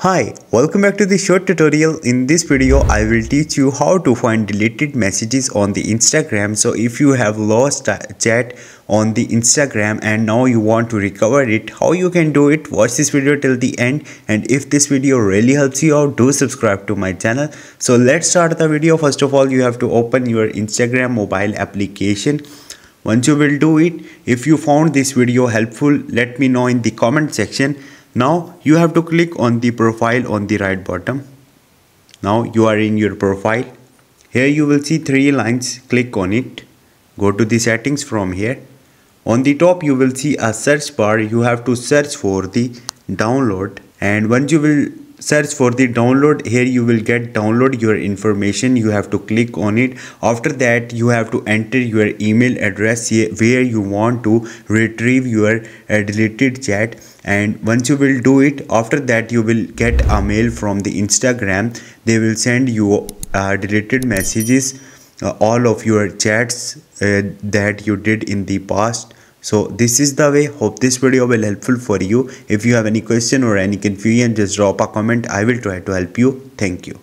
Hi, welcome back to the short tutorial. In this video, I will teach you how to find deleted messages on the Instagram. So if you have lost chat on the Instagram and now you want to recover it, how you can do it, watch this video till the end. And if this video really helps you out, do subscribe to my channel. So let's start the video. First of all, you have to open your Instagram mobile application once you will do it if you found this video helpful let me know in the comment section now you have to click on the profile on the right bottom. Now you are in your profile. Here you will see three lines. Click on it. Go to the settings from here. On the top you will see a search bar. You have to search for the download. And once you will search for the download. Here you will get download your information. You have to click on it. After that you have to enter your email address where you want to retrieve your uh, deleted chat. And once you will do it after that you will get a mail from the instagram. They will send you uh, deleted messages uh, all of your chats uh, that you did in the past so this is the way. Hope this video will helpful for you. If you have any question or any confusion just drop a comment. I will try to help you. Thank you